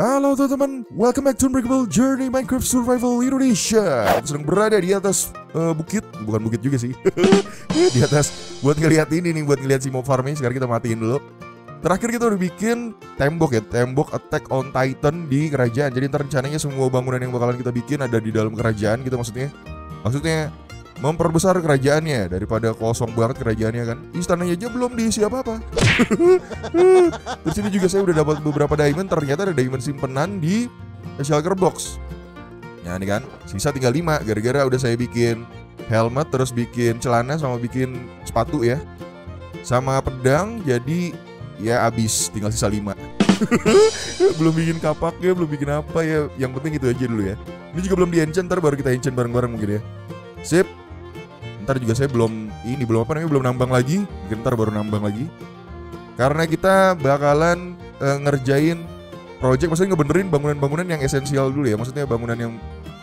Halo teman-teman, welcome back to Unbreakable Journey Minecraft Survival Indonesia. Kita sedang berada di atas uh, bukit, bukan bukit juga sih. Di atas, buat ngeliat ini nih, buat ngeliat si mob farming Sekarang kita matiin dulu. Terakhir kita udah bikin tembok ya, tembok Attack on Titan di kerajaan. Jadi rencananya semua bangunan yang bakalan kita bikin ada di dalam kerajaan gitu maksudnya. Maksudnya memperbesar kerajaannya daripada kosong banget kerajaannya kan? Istananya aja belum diisi apa-apa. Terus ini juga saya udah dapat beberapa diamond. Ternyata ada diamond simpenan di shulker box. Ya ini kan sisa tinggal 5 gara-gara udah saya bikin helmet terus bikin celana sama bikin sepatu ya. Sama pedang jadi ya abis tinggal sisa 5 belum bikin kapaknya belum bikin apa ya. Yang penting itu aja dulu ya. Ini juga belum di enchant baru kita enchant bareng-bareng mungkin ya. Sip ntar juga saya belum ini belum apa namanya belum nambang lagi. Mungkin ntar baru nambang lagi. Karena kita bakalan uh, ngerjain project maksudnya ngebenerin bangunan-bangunan yang esensial dulu ya. Maksudnya bangunan yang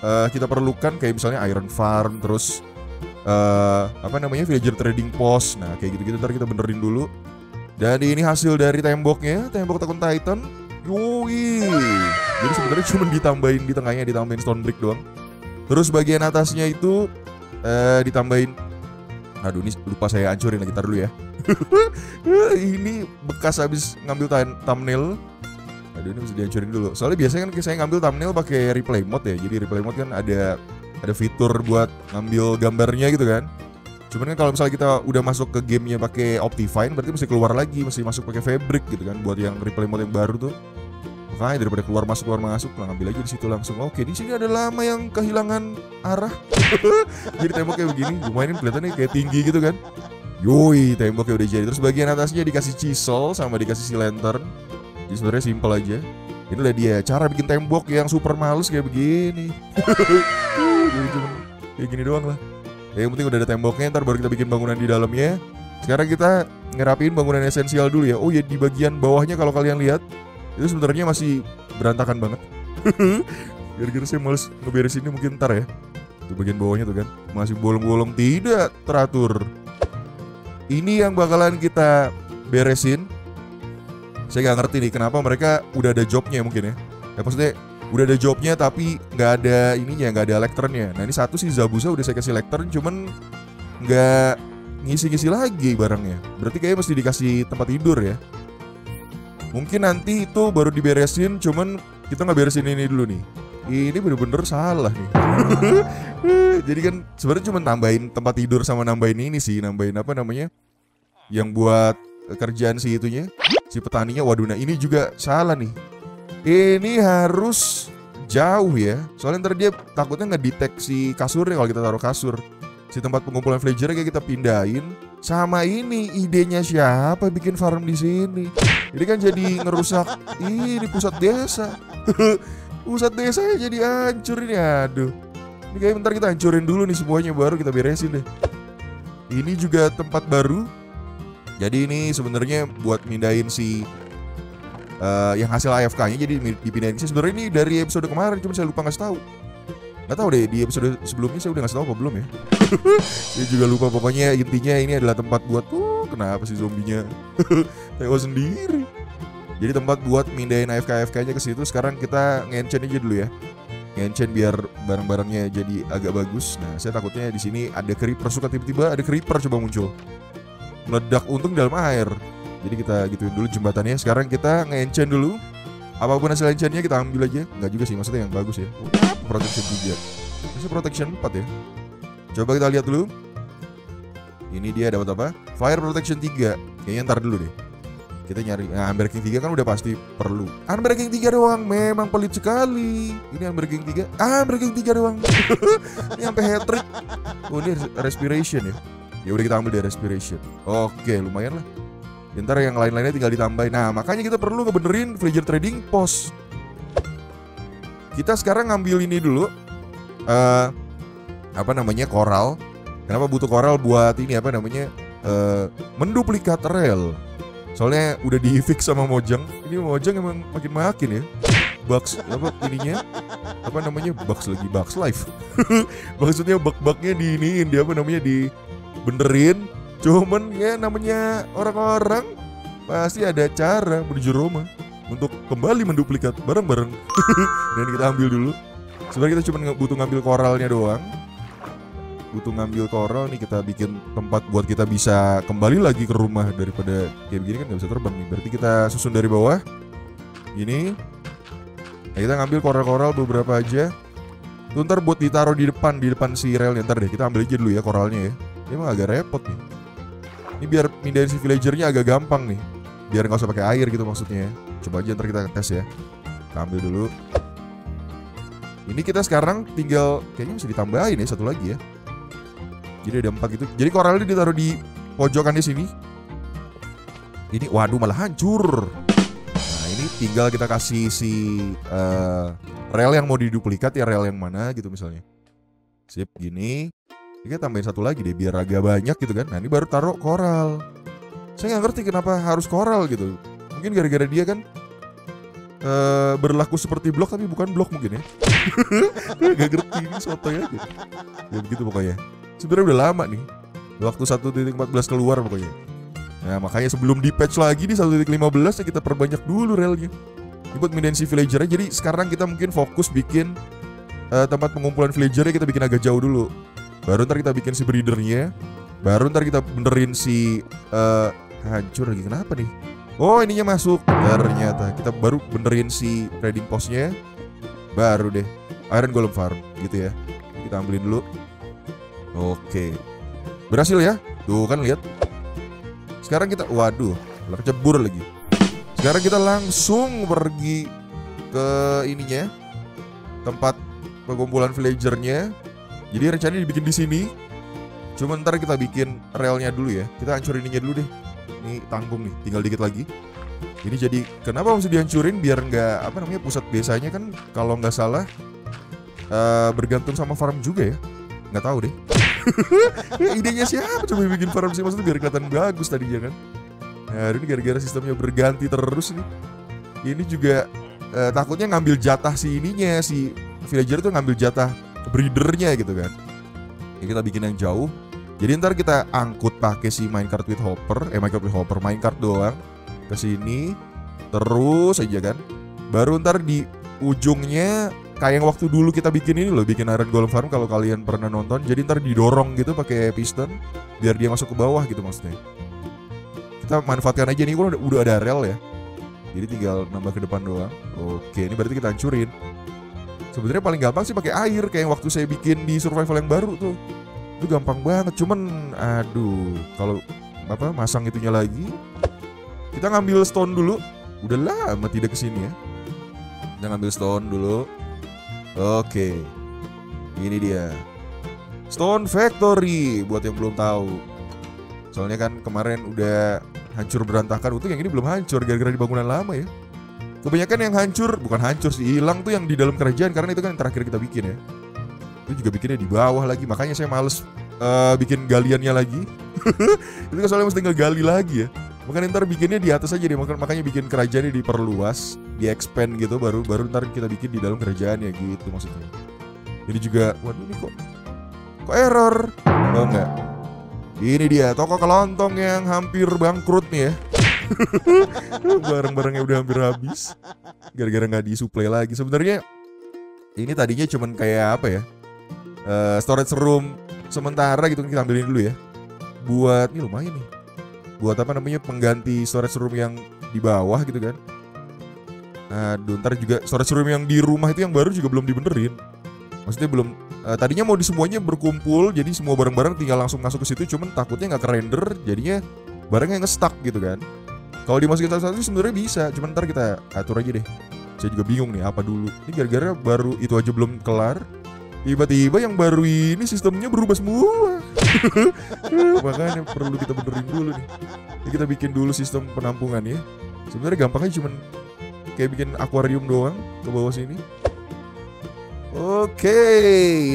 uh, kita perlukan kayak misalnya iron farm terus uh, apa namanya villager trading post. Nah kayak gitu-gitu ntar kita benerin dulu. Dan ini hasil dari temboknya tembok takun titan. Yoi Jadi sebenarnya cuma ditambahin di tengahnya ditambahin stone brick doang. Terus bagian atasnya itu eh, ditambahin. Aduh ini lupa saya hancurin lagi tar dulu ya. Ini bekas habis ngambil thumbnail. Aduh ini mesti dihancurin dulu. Soalnya biasanya kan saya ngambil thumbnail pakai replay mode ya. Jadi replay mode kan ada ada fitur buat ngambil gambarnya gitu kan. Cuman kan kalau misalnya kita udah masuk ke gamenya pakai Optifine berarti mesti keluar lagi mesti masuk pakai Fabric gitu kan buat yang replay mode yang baru tuh makanya daripada keluar masuk keluar masuk. Lah ngambil aja di situ langsung. Oke di sini ada lama yang kehilangan arah. Jadi tembok kayak begini lumayan kelihatannya kayak tinggi gitu kan. Yoi temboknya udah jadi. Terus bagian atasnya dikasih chisel sama dikasih si lantern. Jadi sebenarnya simpel aja. Ini lah dia cara bikin tembok yang super males kayak begini. Jadi cuma kayak gini doang lah. Ya, yang penting udah ada temboknya ntar baru kita bikin bangunan di dalamnya. Sekarang kita ngerapin bangunan esensial dulu ya. Oh ya di bagian bawahnya kalau kalian lihat itu sebenarnya masih berantakan banget. Gara-gara saya males ngeberesin ini mungkin ntar ya. Itu bagian bawahnya tuh kan. Masih bolong-bolong tidak teratur. Ini yang bakalan kita beresin. Saya nggak ngerti nih kenapa mereka udah ada jobnya mungkin ya. Ya maksudnya udah ada jobnya tapi nggak ada ininya nggak ada elektronnya nah ini satu sih Zabuza udah saya kasih elektron cuman nggak ngisi-ngisi lagi barangnya. Berarti kayaknya mesti dikasih tempat tidur ya Mungkin nanti itu baru diberesin, cuman kita nggak beresin ini dulu nih. Ini bener-bener salah nih. Jadi kan sebenarnya cuma tambahin tempat tidur sama nambahin ini sih, nambahin apa namanya? Yang buat kerjaan si itunya, si petaninya. Waduh, nah ini juga salah nih. Ini harus jauh ya. Soalnya ntar dia takutnya nggak deteksi kasurnya kalau kita taruh kasur. Si tempat pengumpulan villager kayak kita pindahin sama ini idenya siapa bikin farm di sini ini kan jadi ngerusak ini pusat desa. Pusat desa jadi hancur ini aduh. Ini kayak bentar kita hancurin dulu nih semuanya baru kita beresin deh. Ini juga tempat baru. Jadi ini sebenarnya buat mindahin si uh, yang hasil AFK-nya jadi dipindahin. Sih sebenarnya ini dari episode kemarin cuma saya lupa ngasih tahu Gak tau deh di episode sebelumnya saya udah ngasih tau apa belum ya? Saya juga lupa pokoknya intinya ini adalah tempat buat tuh kenapa sih zombinya? Teo sendiri. Jadi tempat buat mindahin AFK-AFK nya ke situ Sekarang kita ngencen aja dulu ya. Ngencen biar barang-barangnya jadi agak bagus. Nah saya takutnya di sini ada creeper. Suka tiba-tiba ada creeper coba muncul. Meledak untung dalam air. Jadi kita gituin dulu jembatannya. Sekarang kita ngencen dulu Apa pun hasil enchantnya kita ambil aja. Enggak juga sih maksudnya yang bagus ya. Protection 3 Masih protection 4 ya. Coba kita lihat dulu. Ini dia dapat apa? Fire protection 3 Kayaknya ntar dulu deh. Kita nyari nah, Amber King 3 kan udah pasti perlu. Amber King 3 doang memang pelit sekali. Ini Amber King 3 ah, Amber King 3 doang. Ini sampai hat trick oh ini respiration ya? Ya udah kita ambil dari respiration. Oke lumayan lah Ntar yang lain-lainnya tinggal ditambahin. Nah makanya kita perlu ngebenerin villager trading post Kita sekarang ngambil ini dulu uh, Apa namanya koral. Kenapa butuh koral buat ini apa namanya uh, Menduplikat rel? Soalnya udah di fix sama Mojang. Ini Mojang emang makin-makin ya. Bugs apa ininya? Apa namanya bugs lagi bugs life. Maksudnya bug-bugnya di iniin dia apa namanya di benerin Cuman ya namanya orang-orang pasti ada cara menuju Roma. untuk kembali menduplikat barang-barang. Dan kita ambil dulu. Sebenarnya kita cuma butuh ngambil koralnya doang. Butuh ngambil koral nih kita bikin tempat buat kita bisa kembali lagi ke rumah daripada kayak begini kan nggak bisa terbang nih. Berarti kita susun dari bawah. Gini. Nah, kita ngambil koral-koral beberapa aja. Itu ntar buat ditaruh di depan di depan si relnya ntar deh kita ambil aja dulu ya koralnya ya. Ini emang agak repot nih. Ini biar mindahin si villagernya agak gampang nih. Biar nggak usah pakai air gitu maksudnya. Coba aja ntar kita tes ya. Kita ambil dulu. Ini kita sekarang tinggal kayaknya bisa ditambahin ya satu lagi ya. Jadi ada empat gitu. Jadi koralnya ditaruh di pojokan di sini. Ini waduh malah hancur. Nah ini tinggal kita kasih si eh, rel yang mau diduplikat ya rel yang mana gitu misalnya. Sip gini. Ini kita tambahin satu lagi deh biar agak banyak gitu kan. Nah ini baru taruh koral. Saya nggak ngerti kenapa harus koral gitu. Mungkin gara-gara dia kan eh berlaku seperti blok tapi bukan blok mungkin ya. gak ngerti ini soto ya. Ya begitu pokoknya. Sebenarnya udah lama nih. Waktu 1.14 keluar pokoknya. Nah makanya sebelum di patch lagi di 1.15 ya kita perbanyak dulu relnya. Ini buat mindahin villager Jadi sekarang kita mungkin fokus bikin eh, tempat pengumpulan villagernya kita bikin agak jauh dulu. Baru ntar kita bikin si breedernya. Baru ntar kita benerin si eh, hancur lagi kenapa nih? Oh ininya masuk ternyata kita baru benerin si trading postnya. Baru deh Iron Golem Farm gitu ya. Kita ambilin dulu. Oke. Berhasil ya? Tuh kan lihat. Sekarang kita waduh, lah kecebur lagi. Sekarang kita langsung pergi ke ininya. Tempat pengumpulan villagernya. Jadi rencananya dibikin di sini. Cuma ntar kita bikin relnya dulu ya. Kita hancurin ininya dulu deh. Ini tanggung nih, tinggal dikit lagi. Ini jadi kenapa mesti dihancurin biar nggak apa namanya pusat desanya kan kalau nggak salah eh, bergantung sama farm juga ya. Nggak tahu deh. Idenya siapa coba bikin farm sih maksudnya biar kelihatan bagus tadinya kan. Nah, ini gara-gara sistemnya berganti terus nih. Ini juga eh, takutnya ngambil jatah si ininya si villager tuh ngambil jatah breedernya gitu kan. Ya, kita bikin yang jauh. Jadi ntar kita angkut pakai si minecart with hopper, eh minecart with hopper, minecart doang ke sini terus aja kan. Baru ntar di ujungnya kayak yang waktu dulu kita bikin ini loh, bikin iron golem farm kalau kalian pernah nonton. Jadi ntar didorong gitu pakai piston biar dia masuk ke bawah gitu maksudnya. Kita manfaatkan aja nih, udah, udah ada rel ya. Jadi tinggal nambah ke depan doang. Oke, ini berarti kita hancurin. Sebenarnya paling gampang sih pakai air kayak yang waktu saya bikin di survival yang baru tuh. Itu gampang banget, cuman aduh, kalau apa masang itunya lagi. Kita ngambil stone dulu. Udah lama tidak ke sini ya. Kita ngambil stone dulu. Oke. Ini dia. Stone Factory buat yang belum tahu. Soalnya kan kemarin udah hancur berantakan Untuk yang ini belum hancur gara-gara di bangunan lama ya. Kebanyakan yang hancur bukan hancur sih, hilang tuh yang di dalam kerajaan karena itu kan yang terakhir kita bikin ya. Itu juga bikinnya di bawah lagi, makanya saya males eh, bikin galiannya lagi. itu kan soalnya mesti ngegali lagi ya. Makanya ntar bikinnya di atas aja deh, Maka- makanya bikin kerajaannya diperluas, di expand gitu, baru baru ntar kita bikin di dalam kerajaan ya gitu maksudnya. Ini juga, waduh ini kok kok error? Oh enggak. Ini dia toko kelontong yang hampir bangkrut nih ya. Barang-barangnya udah hampir habis. Gara-gara nggak disuplai lagi. Sebenarnya ini tadinya cuman kayak apa ya? Eh, storage room sementara gitu kita ambilin dulu ya. Buat ini lumayan nih. Buat apa namanya pengganti storage room yang di bawah gitu kan. Aduh, ntar juga storage room yang di rumah itu yang baru juga belum dibenerin. Maksudnya belum eh, tadinya mau di semuanya berkumpul jadi semua barang-barang tinggal langsung masuk ke situ cuman takutnya nggak ke render jadinya barangnya nge-stuck gitu kan. Kalau dimasukin satu-satu sebenarnya bisa, cuman ntar kita atur aja deh. Saya juga bingung nih apa dulu. Ini gara-gara baru itu aja belum kelar. Tiba-tiba yang baru ini sistemnya berubah semua. Makanya perlu kita benerin dulu nih. Ini kita bikin dulu sistem penampungan ya. Sebenarnya gampangnya cuman kayak bikin akuarium doang ke bawah sini. Oke,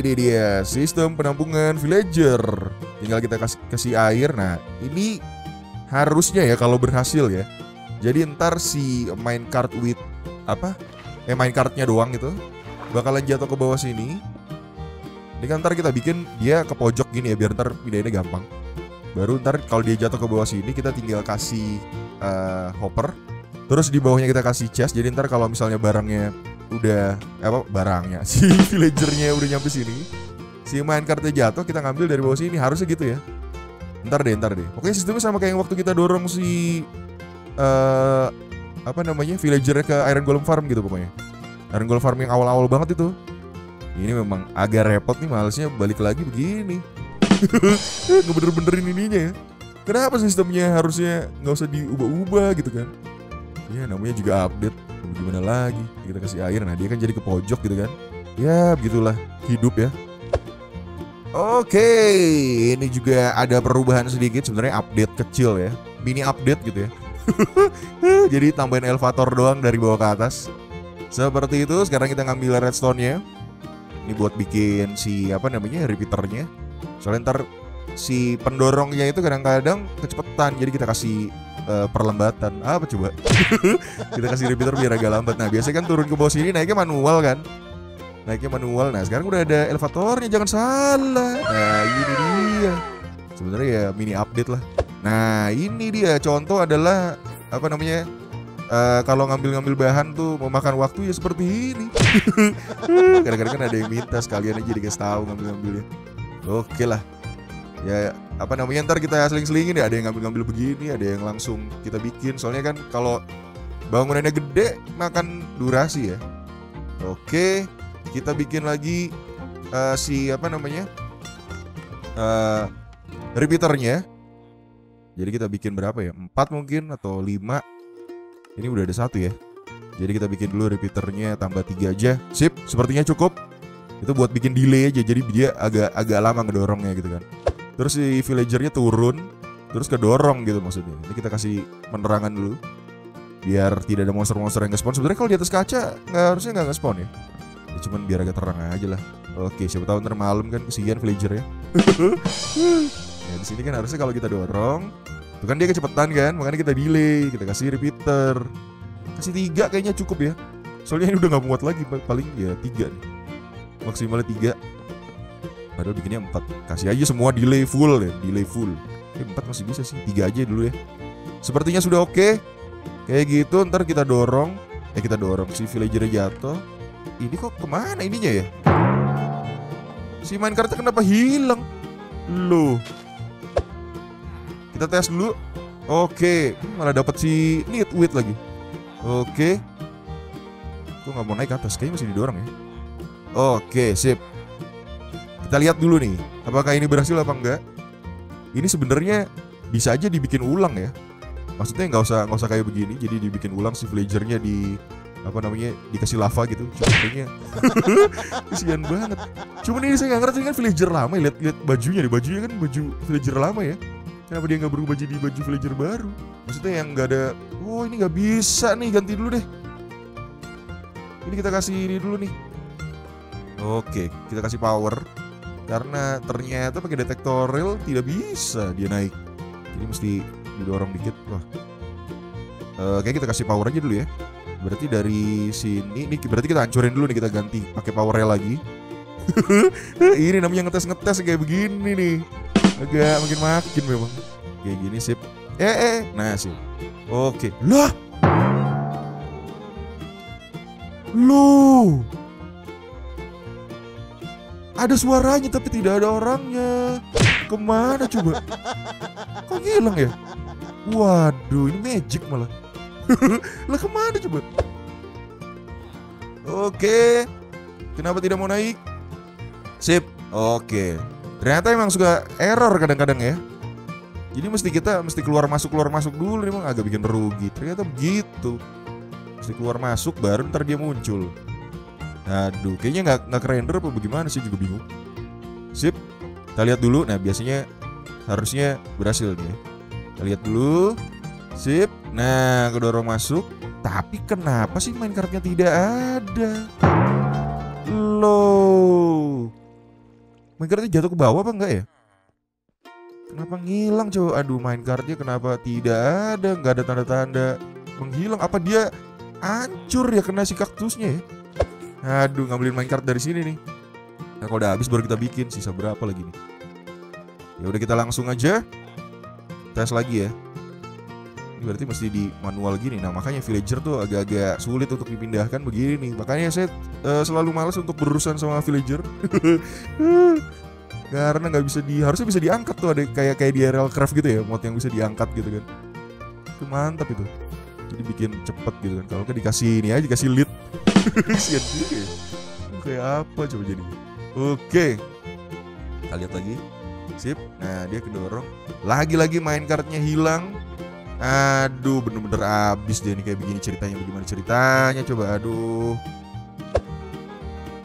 ini dia sistem penampungan villager. Tinggal kita kasih air. Nah, ini harusnya ya kalau berhasil ya. Jadi ntar si minecart with apa? Eh minecartnya doang gitu bakalan jatuh ke bawah sini. Ini kan ntar kita bikin dia ke pojok gini ya biar ntar pindahinnya gampang. Baru ntar kalau dia jatuh ke bawah sini kita tinggal kasih eh, hopper. Terus di bawahnya kita kasih chest. Jadi ntar kalau misalnya barangnya udah eh, apa barangnya si villagernya udah nyampe sini, si main kartu jatuh kita ngambil dari bawah sini harusnya gitu ya. Ntar deh, ntar deh. Oke sistemnya sama kayak yang waktu kita dorong si eh apa namanya villagernya ke Iron Golem Farm gitu pokoknya. Iron Golem Farm yang awal-awal banget itu. Ini memang agak repot nih malesnya balik lagi begini. Ngebener-benerin ininya ya. Kenapa sistemnya harusnya nggak usah diubah-ubah gitu kan? Ya namanya juga update. Gimana lagi? Kita kasih air, nah dia kan jadi ke pojok gitu kan? Ya begitulah hidup ya. Oke, ini juga ada perubahan sedikit sebenarnya update kecil ya, mini update gitu ya. Jadi tambahin elevator doang dari bawah ke atas. Seperti itu. Sekarang kita ngambil redstone-nya. Ini buat bikin si apa namanya repeaternya. Soalnya ntar si pendorongnya itu kadang-kadang kecepatan. Jadi kita kasih eh, perlambatan. Apa coba? kita kasih repeater biar agak lambat. Nah biasanya kan turun ke bawah sini naiknya manual kan. Naiknya manual. Nah sekarang udah ada elevatornya. Jangan salah. Nah ini dia. Sebenarnya ya mini update lah. Nah ini dia contoh adalah apa namanya eh, kalau ngambil-ngambil bahan tuh memakan waktu ya seperti ini. Kadang-kadang kan ada yang minta sekalian aja dikasih tahu ngambil-ngambilnya. Oke lah. Ya apa namanya ntar kita seling-selingin ya ada yang ngambil-ngambil begini, ada yang langsung kita bikin. Soalnya kan kalau bangunannya gede makan durasi ya. Oke, kita bikin lagi eh, si apa namanya eh repeaternya. Jadi kita bikin berapa ya? 4 mungkin atau 5 Ini udah ada satu ya. Jadi kita bikin dulu repeaternya tambah 3 aja. Sip, sepertinya cukup. Itu buat bikin delay aja Jadi dia agak agak lama ngedorongnya gitu kan. Terus si villagernya turun Terus kedorong gitu maksudnya. Ini kita kasih penerangan dulu Biar tidak ada monster-monster yang nge-spawn. Sebenarnya kalau di atas kaca nggak harusnya nggak nge-spawn ya Ya cuman biar agak terang aja lah Oke, siapa tahu ntar malam kan kesian villager ya Nah, di sini kan harusnya kalau kita dorong, itu kan dia kecepatan kan, makanya kita delay, kita kasih repeater. Kasih tiga kayaknya cukup ya. Soalnya ini udah nggak muat lagi, pa- paling ya tiga nih. Maksimalnya tiga. Padahal bikinnya empat. Kasih aja semua delay full ya, delay full. Eh, empat masih bisa sih, tiga aja dulu ya. Sepertinya sudah oke. Kayak gitu, ntar kita dorong. Eh kita dorong si villager jatuh. Ini kok ke mana ininya ya? Si minecartnya kenapa hilang? Loh, kita tes dulu. Oke, malah dapat si nitwit lagi. Oke. Gue nggak mau naik ke atas, kayaknya masih didorong ya. Oke, sip. Kita lihat dulu nih, apakah ini berhasil apa enggak. Ini sebenarnya bisa aja dibikin ulang ya. Maksudnya nggak usah nggak usah kayak begini, jadi dibikin ulang si villagernya di apa namanya dikasih lava gitu cuma kesian banget cuman ini saya nggak ngerti kan villager lama ya lihat lihat bajunya deh bajunya kan baju villager lama ya Kenapa dia nggak berubah jadi baju villager baru? Maksudnya yang nggak ada. Oh ini nggak bisa nih ganti dulu deh. Ini kita kasih ini dulu nih. Oke, kita kasih power karena ternyata pakai detektor rel tidak bisa dia naik. Jadi mesti didorong dikit. Wah. Eh, Oke kita kasih power aja dulu ya. Berarti dari sini, ini berarti kita hancurin dulu nih kita ganti pakai power rel lagi. ini namanya ngetes ngetes kayak begini nih. Agak makin makin memang. Kayak gini sip. Eh eh. Nah sip. Oke. Lah! Lu ada suaranya tapi tidak ada orangnya. Ke mana coba? Kok hilang ya? Waduh ini magic malah lah ke mana coba oke kenapa tidak mau naik sip oke Ternyata emang suka error kadang-kadang ya. Jadi mesti kita mesti keluar masuk keluar masuk dulu emang agak bikin rugi. Ternyata begitu. Mesti keluar masuk baru ntar dia muncul. Aduh, kayaknya nggak nggak kerender apa bagaimana sih juga bingung. Sip, kita lihat dulu. Nah biasanya harusnya berhasil nih. Kita lihat dulu. Sip. Nah, kedorong masuk. Tapi kenapa sih main kartnya tidak ada? Loh. Minecartnya jatuh ke bawah apa enggak ya? Kenapa ngilang coba? Aduh minecraftnya kenapa tidak ada? Nggak ada tanda-tanda menghilang. Apa dia hancur ya kena si kaktusnya ya? Aduh ngambilin minecraft dari sini nih. Nah kalau udah habis baru kita bikin. Sisa berapa lagi nih? Ya udah kita langsung aja tes lagi ya. Berarti mesti di manual gini. Nah makanya villager tuh agak-agak sulit untuk dipindahkan begini. Makanya saya uh, selalu malas untuk berurusan sama villager. Karena nggak bisa di harusnya bisa diangkat tuh ada kayak kayak di RL Craft gitu ya mod yang bisa diangkat gitu kan. Itu mantap itu. Jadi bikin cepet gitu kan. Kalau kan dikasih ini aja dikasih lead. Sian juga ya. Kayak apa coba jadi. Oke. Kita lihat lagi. Sip. Nah, dia kedorong. Lagi-lagi main kartnya hilang. Aduh, bener-bener abis dia nih kayak begini ceritanya. Bagaimana ceritanya? Coba, aduh.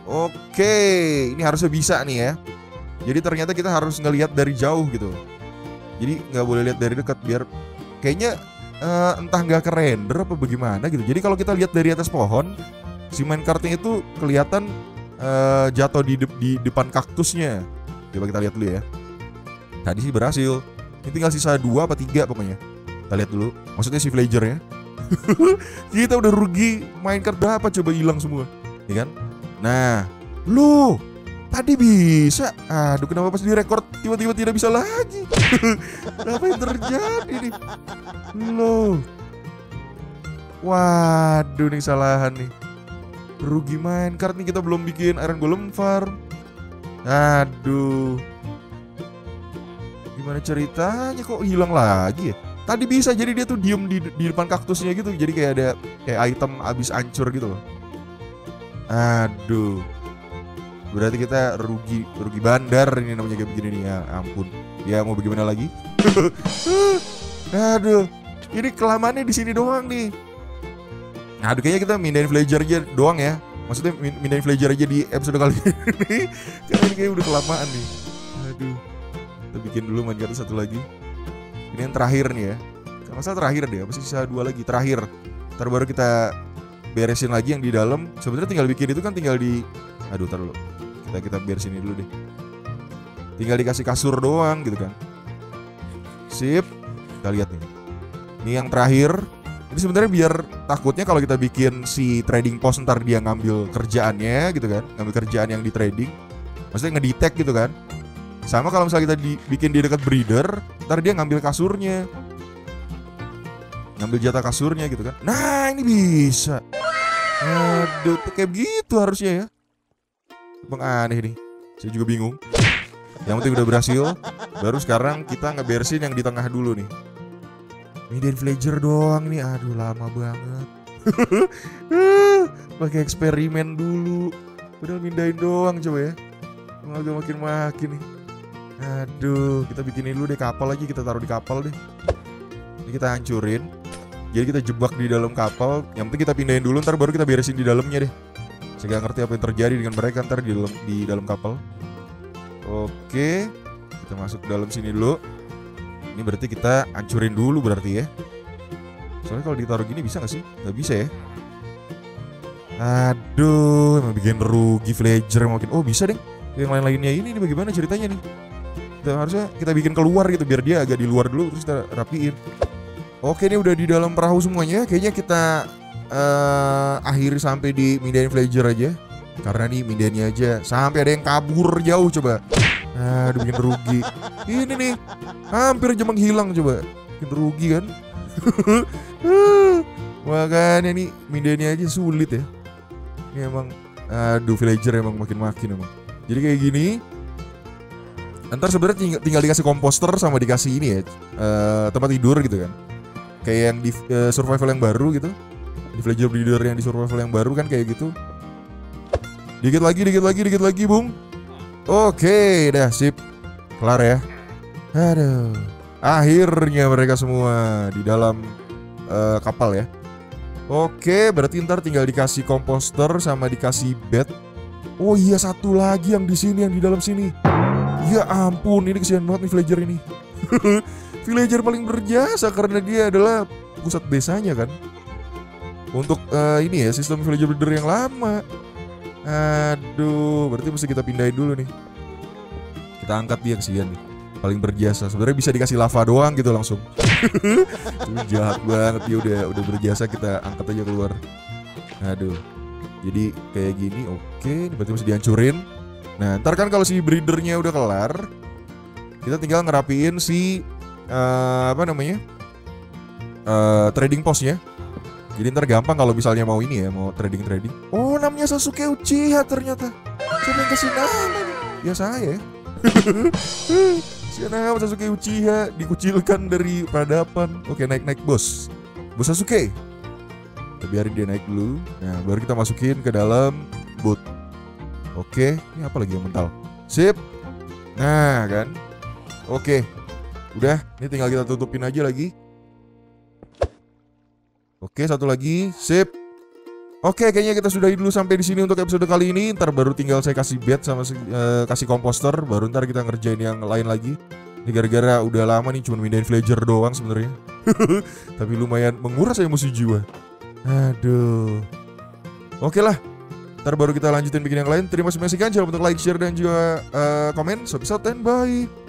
Oke, ini harusnya bisa nih ya. Jadi ternyata kita harus ngelihat dari jauh gitu. Jadi nggak boleh lihat dari dekat biar kayaknya uh, entah nggak ke render apa bagaimana gitu. Jadi kalau kita lihat dari atas pohon, si minecartnya itu kelihatan uh, jatuh di, de di depan kaktusnya. Coba kita lihat dulu ya. Tadi sih berhasil. Ini tinggal sisa dua apa tiga pokoknya. Kita lihat dulu. Maksudnya si villager ya. kita udah rugi main card berapa coba hilang semua. Ya kan? Nah, lu tadi bisa. Aduh, kenapa pas direkord tiba-tiba tidak bisa lagi? Apa yang terjadi nih? Lo. Waduh nih kesalahan nih. Rugi main card nih kita belum bikin Iron Golem Farm. Aduh. Gimana ceritanya kok hilang lagi ya? Tadi bisa jadi dia tuh diem di, di depan kaktusnya gitu. Jadi kayak ada kayak item abis hancur gitu loh. Aduh. Berarti kita rugi rugi bandar ini namanya kayak begini nih. Ya ampun. Ya mau bagaimana lagi? Aduh. Ini kelamaannya di sini doang nih. Aduh kayaknya kita mindahin villager aja doang ya. Maksudnya mindahin villager aja di episode kali ini. Karena ini kayak udah kelamaan nih. Aduh. Kita bikin dulu main satu lagi. Ini yang terakhir nih ya. Salah terakhir deh, masih sisa dua lagi. Terakhir. Ntar baru kita beresin lagi yang di dalam. Sebenarnya tinggal bikin itu kan tinggal di Aduh, tar dulu. Kita kita beresin ini dulu deh. Tinggal dikasih kasur doang gitu kan. Sip. Kita lihat nih. Ini yang terakhir. Ini sebenarnya biar takutnya kalau kita bikin si trading post ntar dia ngambil kerjaannya gitu kan, ngambil kerjaan yang di trading. Maksudnya ngedetect gitu kan sama kalau misalnya kita bikin di dekat breeder, ntar dia ngambil kasurnya. Ngambil jatah kasurnya gitu kan. Nah, ini bisa. Aduh, kayak begitu harusnya ya. Bang aneh nih. Saya juga bingung. Yang penting udah berhasil. Baru sekarang kita ngebersin yang di tengah dulu nih. Median villager doang nih. Aduh, lama banget. Pakai eksperimen dulu. Padahal mindahin doang coba ya. Agak makin-makin nih. Aduh, kita bikinin dulu deh kapal lagi, kita taruh di kapal deh. Ini kita hancurin. Jadi kita jebak di dalam kapal. Yang penting kita pindahin dulu, ntar baru kita beresin di dalamnya deh. Saya ngerti apa yang terjadi dengan mereka ntar di dalam di dalam kapal. Oke, kita masuk ke dalam sini dulu. Ini berarti kita hancurin dulu berarti ya. Soalnya kalau ditaruh gini bisa gak sih? Gak bisa ya. Aduh, emang bikin rugi villager makin. Oh bisa deh. Yang lain-lainnya ini, ini bagaimana ceritanya nih? Kita harusnya kita bikin keluar gitu biar dia agak di luar dulu terus kita rapiin. Oke ini udah di dalam perahu semuanya kayaknya kita uh, akhiri sampai di Mindian Villager aja. Karena nih Mindiannya aja sampai ada yang kabur jauh coba. Aduh bikin rugi. Ini nih hampir aja menghilang coba. Bikin rugi kan? Makanya nih Mindiannya aja sulit ya. Ini emang aduh villager emang makin-makin emang. Jadi kayak gini Ntar sebenarnya tinggal, tinggal dikasih komposter sama dikasih ini ya uh, tempat tidur gitu kan. Kayak yang di uh, survival yang baru gitu. Di Villager Breeder yang di survival yang baru kan kayak gitu. Dikit lagi, dikit lagi, dikit lagi, Bung. Oke, dah sip. Kelar ya. Aduh. Akhirnya mereka semua di dalam uh, kapal ya. Oke, berarti ntar tinggal dikasih komposter sama dikasih bed. Oh iya satu lagi yang di sini yang di dalam sini. Ya ampun, ini kesian banget nih villager ini. villager paling berjasa karena dia adalah pusat desanya kan. Untuk uh, ini ya sistem villager breeder yang lama. Aduh, berarti mesti kita pindahin dulu nih. Kita angkat dia kesian nih. Paling berjasa. Sebenarnya bisa dikasih lava doang gitu langsung. Jahat banget dia udah udah berjasa kita angkat aja keluar. Aduh. Jadi kayak gini, oke, berarti mesti dihancurin. Nah, ntar kan kalau si breedernya udah kelar, kita tinggal ngerapiin si uh, apa namanya? eh, trading postnya. Jadi ntar gampang kalau misalnya mau ini ya, mau trading-trading. Oh, namanya Sasuke Uchiha ternyata. Siapa yang kasih nama? Ya saya. Siapa nama Sasuke Uchiha dikucilkan dari peradaban. Oke, naik-naik bos. Bos Sasuke. Kita biarin dia naik dulu. Nah, baru kita masukin ke dalam boot. Oke, ini apa lagi yang mental? Sip. Nah, kan. Oke. Udah, ini tinggal kita tutupin aja lagi. Oke, satu lagi. Sip. Oke, kayaknya kita sudahi dulu sampai di sini untuk episode kali ini. Ntar baru tinggal saya kasih bed sama eh, kasih komposter, baru ntar kita ngerjain yang lain lagi. Ini gara-gara udah lama nih cuma mindahin villager doang sebenarnya. Tapi lumayan menguras emosi jiwa. Aduh. Oke lah. Ntar baru kita lanjutin bikin yang lain. Terima kasih menyaksikan. Jangan lupa untuk like, share, dan juga eh, komen. So, and bye.